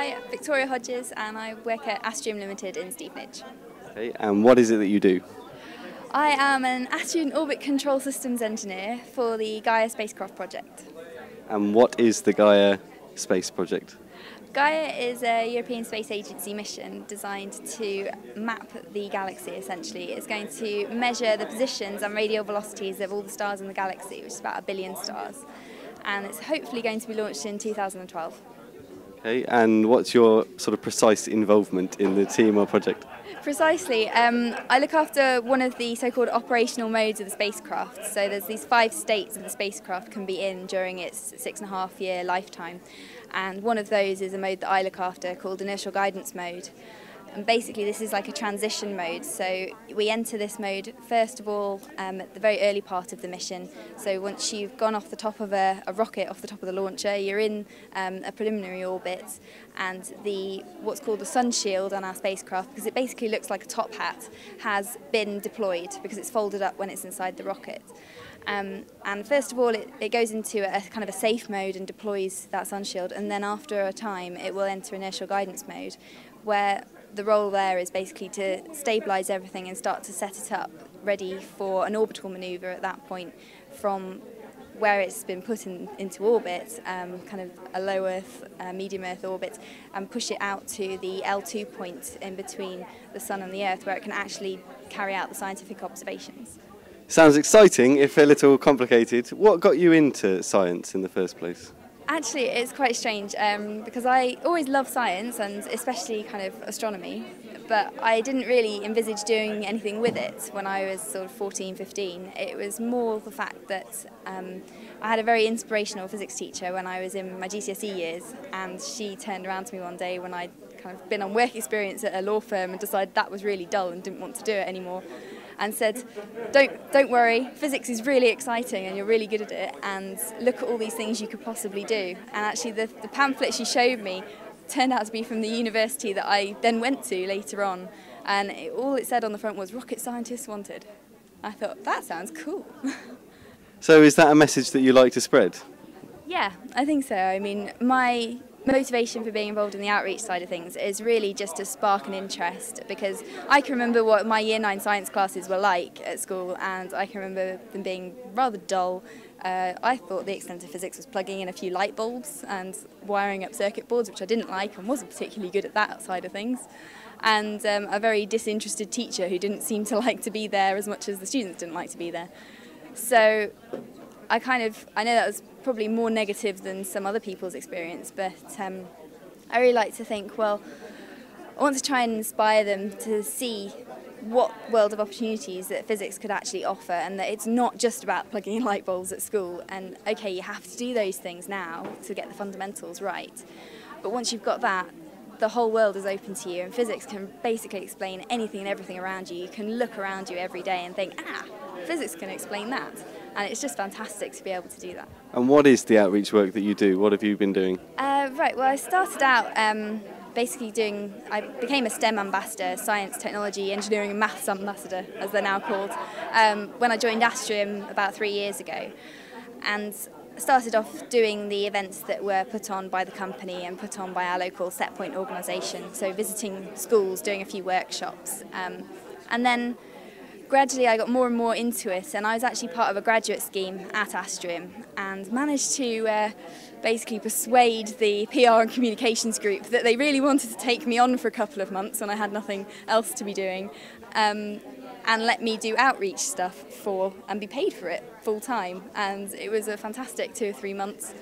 Hi, Victoria Hodges, and I work at Astrium Limited in Stevenage. Okay, and what is it that you do? I am an Astrium Orbit Control Systems engineer for the Gaia spacecraft project. And what is the Gaia Space Project? Gaia is a European Space Agency mission designed to map the galaxy essentially. It's going to measure the positions and radial velocities of all the stars in the galaxy, which is about a billion stars. And it's hopefully going to be launched in 2012. Okay, and what's your sort of precise involvement in the team or project? Precisely. Um, I look after one of the so-called operational modes of the spacecraft. So there's these five states that the spacecraft can be in during its six and a half year lifetime. And one of those is a mode that I look after called inertial guidance mode. And basically this is like a transition mode. So we enter this mode first of all um, at the very early part of the mission. So once you've gone off the top of a, a rocket, off the top of the launcher, you're in um, a preliminary orbit and the what's called the sun shield on our spacecraft, because it basically looks like a top hat, has been deployed because it's folded up when it's inside the rocket. Um, and first of all, it, it goes into a, kind of a safe mode and deploys that sun shield, and then after a time, it will enter inertial guidance mode, where the role there is basically to stabilise everything and start to set it up ready for an orbital manoeuvre at that point from where it's been put in, into orbit, um, kind of a low Earth, uh, medium Earth orbit, and push it out to the L2 point in between the Sun and the Earth where it can actually carry out the scientific observations. Sounds exciting, if a little complicated. What got you into science in the first place? Actually, it's quite strange um, because I always love science and especially kind of astronomy, but I didn't really envisage doing anything with it when I was sort of 14, 15. It was more the fact that um, I had a very inspirational physics teacher when I was in my GCSE years, and she turned around to me one day when I'd kind of been on work experience at a law firm and decided that was really dull and didn't want to do it anymore and said, don't, don't worry, physics is really exciting and you're really good at it and look at all these things you could possibly do. And actually the, the pamphlet she showed me turned out to be from the university that I then went to later on and it, all it said on the front was rocket scientists wanted. I thought, that sounds cool. so is that a message that you like to spread? Yeah, I think so. I mean, my motivation for being involved in the outreach side of things is really just to spark an interest because I can remember what my year 9 science classes were like at school and I can remember them being rather dull. Uh, I thought the extent of physics was plugging in a few light bulbs and wiring up circuit boards which I didn't like and wasn't particularly good at that side of things and um, a very disinterested teacher who didn't seem to like to be there as much as the students didn't like to be there. So I kind of, I know that was probably more negative than some other people's experience, but um, I really like to think, well, I want to try and inspire them to see what world of opportunities that physics could actually offer and that it's not just about plugging in light bulbs at school and okay you have to do those things now to get the fundamentals right. But once you've got that the whole world is open to you and physics can basically explain anything and everything around you. You can look around you every day and think ah physics can explain that and it's just fantastic to be able to do that. And what is the outreach work that you do? What have you been doing? Uh, right, well, I started out um, basically doing, I became a STEM ambassador, science, technology, engineering, and maths ambassador, as they're now called, um, when I joined Astrium about three years ago. And started off doing the events that were put on by the company and put on by our local SETPOINT organisation, so visiting schools, doing a few workshops. Um, and then gradually I got more and more into it and I was actually part of a graduate scheme at Astrium and managed to uh, basically persuade the PR and communications group that they really wanted to take me on for a couple of months when I had nothing else to be doing um, and let me do outreach stuff for and be paid for it full time and it was a fantastic two or three months.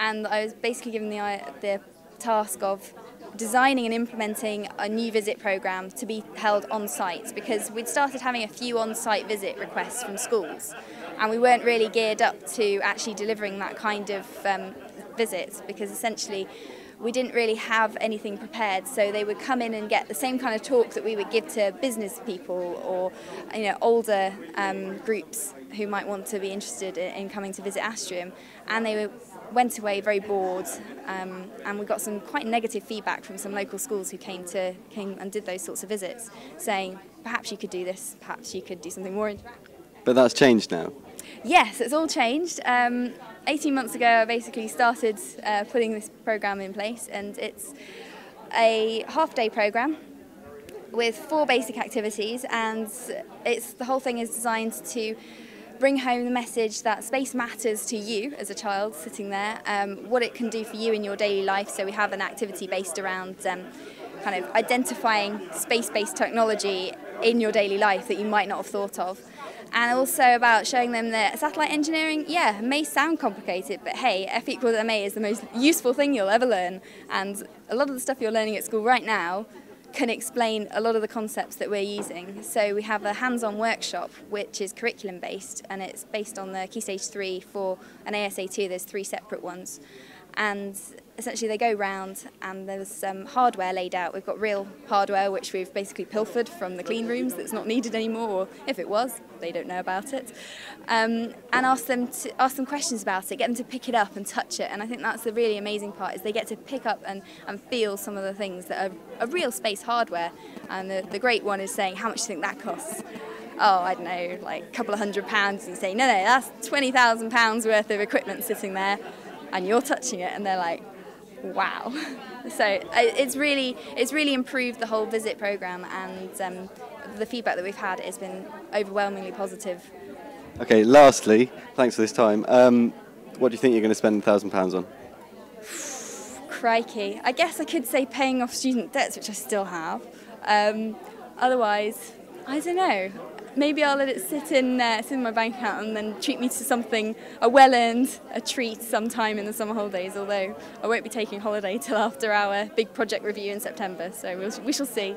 And I was basically given the, uh, the task of designing and implementing a new visit program to be held on site because we'd started having a few on site visit requests from schools and we weren't really geared up to actually delivering that kind of um, visit because essentially we didn't really have anything prepared. So they would come in and get the same kind of talk that we would give to business people or you know older um, groups who might want to be interested in, in coming to visit Astrium. And they were went away very bored um, and we got some quite negative feedback from some local schools who came to came and did those sorts of visits saying perhaps you could do this perhaps you could do something more but that's changed now? Yes it's all changed. Um, 18 months ago I basically started uh, putting this program in place and it's a half day programme with four basic activities, and it's the whole thing is designed to bring home the message that space matters to you as a child sitting there, um, what it can do for you in your daily life. So we have an activity based around um, kind of identifying space-based technology in your daily life that you might not have thought of. And also about showing them that satellite engineering, yeah, may sound complicated, but hey, F equals ma is the most useful thing you'll ever learn. And a lot of the stuff you're learning at school right now can explain a lot of the concepts that we're using. So we have a hands-on workshop which is curriculum based and it's based on the Key Stage 3 for an ASA2, there's three separate ones. And essentially they go round and there's some hardware laid out. We've got real hardware which we've basically pilfered from the clean rooms that's not needed anymore, or if it was, they don't know about it. Um, and ask them to ask them questions about it, get them to pick it up and touch it. And I think that's the really amazing part is they get to pick up and, and feel some of the things that are, are real space hardware. And the, the great one is saying, how much do you think that costs? oh, I don't know, like a couple of hundred pounds, and say, no, no, that's £20,000 worth of equipment sitting there, and you're touching it, and they're like, wow. So it's really it's really improved the whole visit program, and um, the feedback that we've had has been overwhelmingly positive. Okay, lastly, thanks for this time. Um, what do you think you're going to spend a thousand pounds on? Crikey, I guess I could say paying off student debts, which I still have. Um, otherwise, I don't know maybe I'll let it sit in, uh, sit in my bank account and then treat me to something, a well-earned a treat sometime in the summer holidays, although I won't be taking holiday till after our big project review in September, so we'll, we shall see.